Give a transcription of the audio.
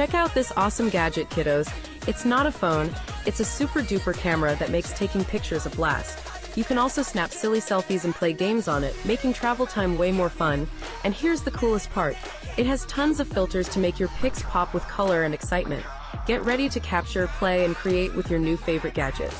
Check out this awesome gadget, kiddos. It's not a phone, it's a super duper camera that makes taking pictures a blast. You can also snap silly selfies and play games on it, making travel time way more fun. And here's the coolest part. It has tons of filters to make your pics pop with color and excitement. Get ready to capture, play, and create with your new favorite gadget.